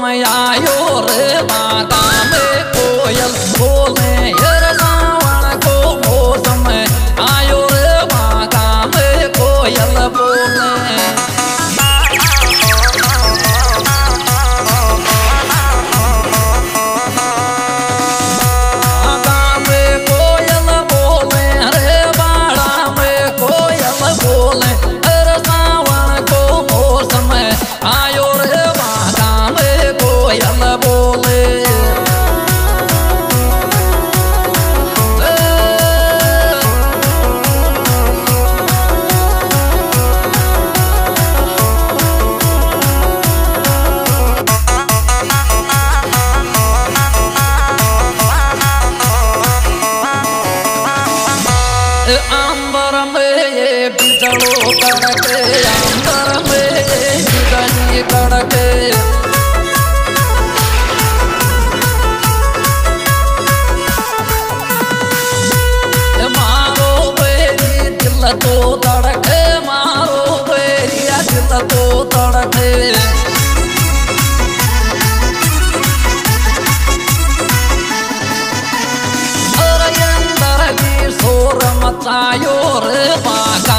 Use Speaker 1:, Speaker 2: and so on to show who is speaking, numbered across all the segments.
Speaker 1: मया योर माता। आम्बर में बिजलो कड़के आम्बर में बिजली कड़के। तो तड़के मारो बेरी तो तड़के ta yo re pa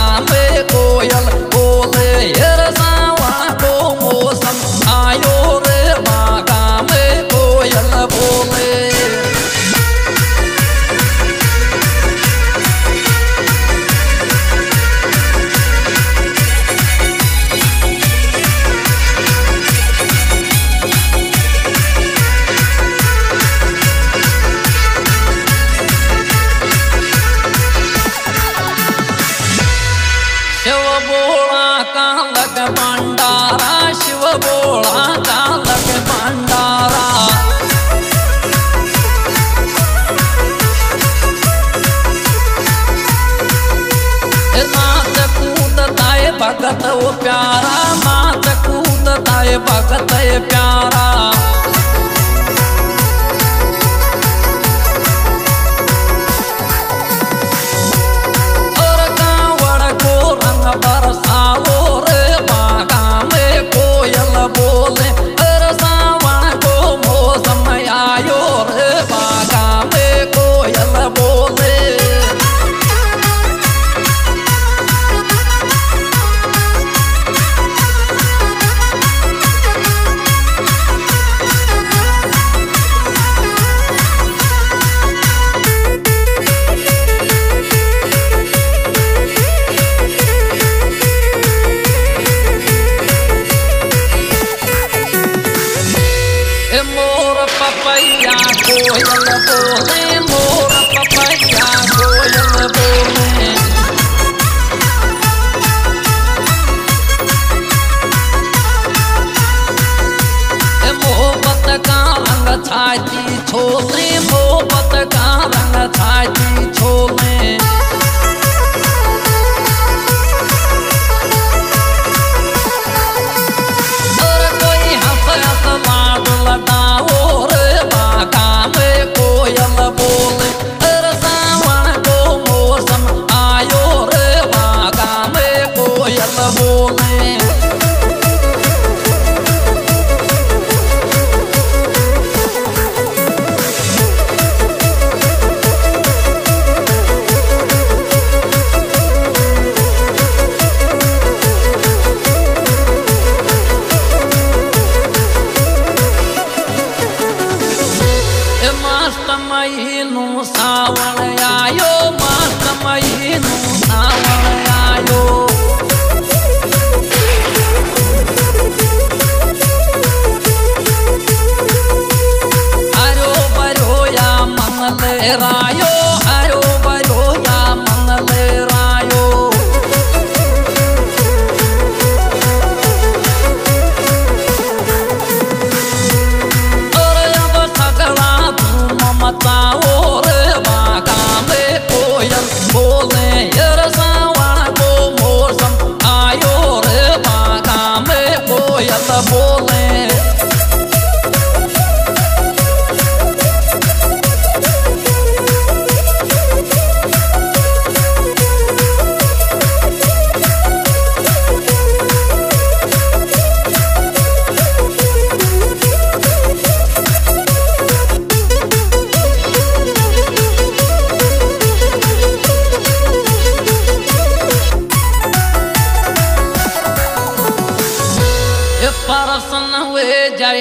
Speaker 1: भगत वो प्यारा माँ तकूत ताए भगत प्यारा Sierra.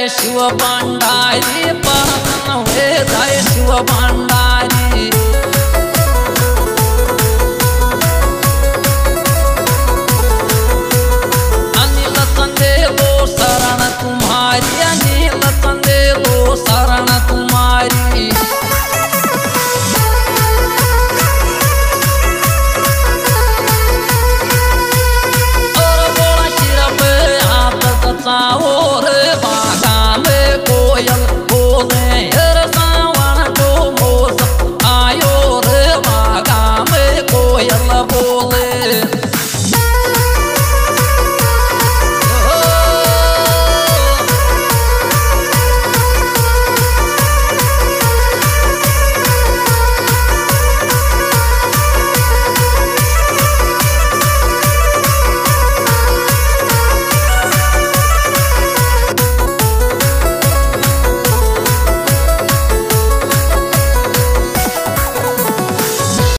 Speaker 1: शिव भंडारी पान हुए जय शिव भंडारी। अनिल संदेव शरण तुम्हारी अनिल संदेव शरण